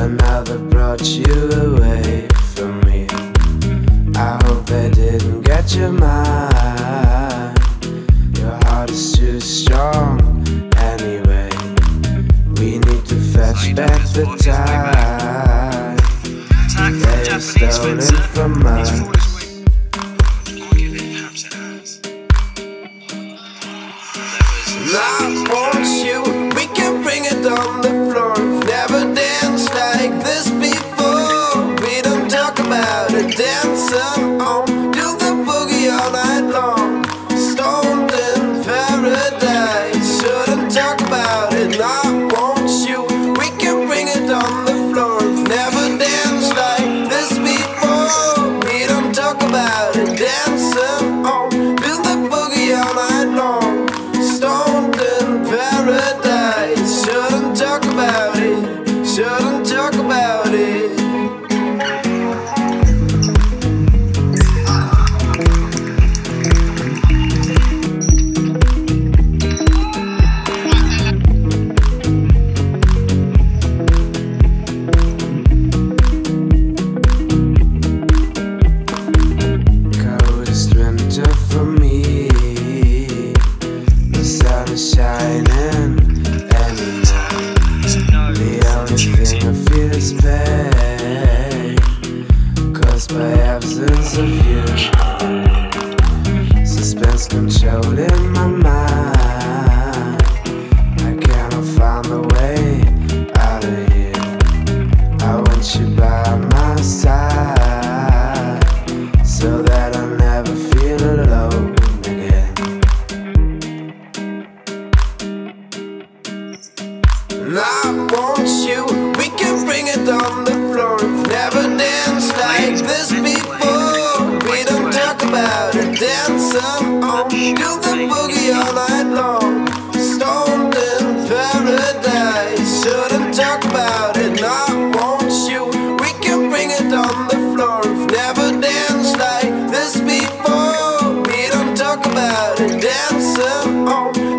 somehow brought you away from me. I hope they didn't get your mind. Your heart is too strong anyway. We need to fetch back the time. you by my side so that I never feel alone again. I want you, we can bring it on the floor. We've never danced like this before. We don't talk about it, on, do the boogie all night long. Stoned in paradise, shouldn't talk about it. myself. on